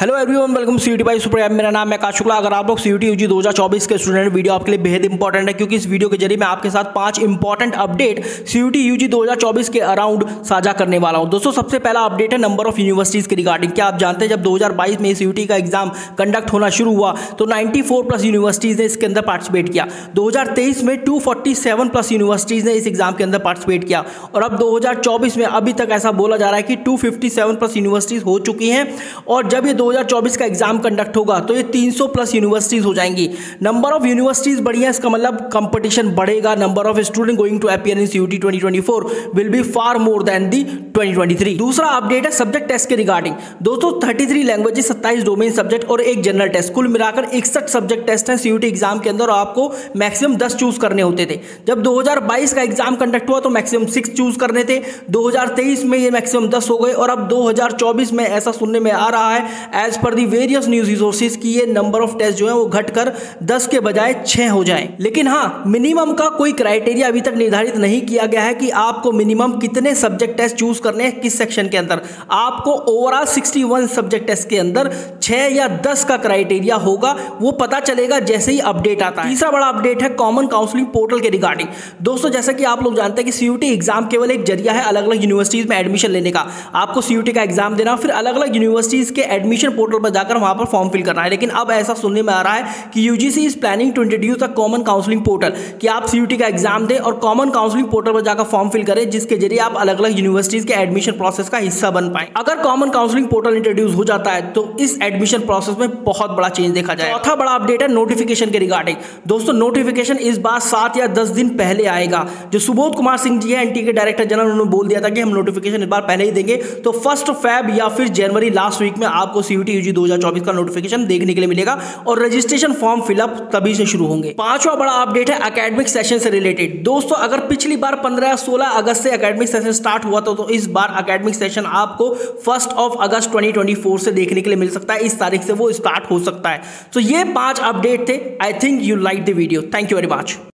Hello everyone welcome C T by super app मेरा नाम है काश शुक्ला। अगर आप लोग सी टी यूजी दो चौबीस के स्टूडेंट वीडियो आपके लिए बेहद इंपॉर्टेंट है, क्योंकि इस वीडियो के ज़रिए मैं आपके साथ पाँच important update C T UG दो चौबीस के अराउंड साझा करने वाला हूँ। दोस्तों, सबसे पहला अपडेट है नंबर ऑफ़ यूनिवर्सिटीज के रिगार्डिंग क्या आप जानते हैं, जब 2022 में सी का एग्ज़ाम कंडक्ट होना शुरू हुआ तो 94 प्लस यूनिवर्सिटीज ने इसके अंदर पार्टिसिपेट किया। 2023 में 247 प्लस यूनिवर्सिटीज ने इस एग्ज़ाम के अंदर पार्टिसिपेट किया। और अब 2024 में अभी तक ऐसा बोला जा रहा है कि 257 प्लस यूनिवर्सिटीज हो चुकी हैं। और जब ये 2024 का एग्ज़ाम कंडक्ट होगा तो ये 300 प्लस यूनिवर्सिटीज हो जाएँगी। नंबर ऑफ़ यूनिवर्सिटीज बढ़ी है, इसका मतलब कंपटीशन बढ़ेगा। Number of student going to appear in CUET 2024 will be far more than the 2023 दूसरा अपडेट है सब्जेक्ट टेस्ट के रिगार्डिंग दोस्तों 33 लैंग्वेजेस सत्ताईस डोमेन सब्जेक्ट और एक जनरल टेस्ट कुल मिलाकर इकसठ सब्जेक्ट टेस्ट है सीयूटी एग्ज़ाम के अंदर और आपको मैक्सिमम दस चूज़ करने होते थे। जब 2022 का एग्ज़ाम कंडक्ट हुआ तो मैक्सिमम सिक्स चूज़ करने थे। 2023 में ये मैक्सिमम दस हो गए और अब 2024 में ऐसा सुनने में आ रहा है। As per the various news resources की ये नंबर ऑफ़ टेस्ट जो है वो घटकर 10 के बजाय 6 हो जाए। लेकिन हाँ मिनिमम का कोई क्राइटेरिया अभी तक निर्धारित नहीं किया गया है कि आपको मिनिमम कितने सब्जेक्ट टेस्ट चूज़ करने हैं, किस सेक्शन के अंदर। आपको ओवरऑल 61 सब्जेक्ट टेस्ट के अंदर 6 या 10 का क्राइटेरिया होगा, वो पता चलेगा जैसे ही अपडेट आता है। तीसरा बड़ा अपडेट है कॉमन काउंसलिंग पोर्टल के रिगार्डिंग दोस्तों, जैसा कि आप लोग जानते हैं कि सीयूटी एग्ज़ाम केवल एक ज़रिया है अलग अलग यूनिवर्सिटीज में एडमिशन लेने का। आपको सीयूटी का एग्ज़ाम देना, फिर अलग अलग यूनिवर्सिटीज के एडमिशन पोर्टल पर जाकर वहाँ पर फॉर्म फिल करना है। लेकिन अब ऐसा सुनने में आ रहा है कि UGC is planning to introduce a common counselling portal कि आप सीयूटी का एग्ज़ाम दें और कॉमन काउंसलिंग पोर्टल पर जाकर फॉर्म फिल करें, जिसके ज़रिए आप अलग अलग यूनिवर्सिटीज के एडमिशन प्रोसेस का हिस्सा बन पाए। अगर कॉमन काउंसलिंग पोर्टल इंट्रोड्यूस हो जाता है तो इस एडमिशन प्रोसेस में बहुत बड़ा चेंज देखा जाए चौथा बड़ा अपडेट है नोटिफिकेशन के रिगार्डिंग दोस्तों नोटिफिकेशन इस बार सात या दस दिन पहले आएगा। जो सुबोध कुमार सिंह जी है एनटी के डायरेक्टर जनरल उन्होंने बोल दिया था कि हम नोटिफिकेशन इस बार पहले ही देंगे। तो फ़र्स्ट फैब या फिर जनवरी लास्ट वीक में आपको सीयूटी यूजी 2024 का नोटिफिकेशन देखने के लिए मिलेगा और रजिस्ट्रेशन फॉर्म फिलअप तभी से शुरू होंगे। पांचवा बड़ा अपडेट है अकेडमिक सेशन से रिलेटेड दोस्तों, अगर पिछली बार 15 या 16 अगस्त से अकेडमिक सेशन स्टार्ट हुआ था तो इस बार अकेडमिक सेशन आपको फ़र्स्ट ऑफ़ अगस्त 2024 से देखने के लिए मिल सकता है। इस तारीख से वो स्टार्ट हो सकता है। तो ये पाँच अपडेट थे। I think you like the video thank you very much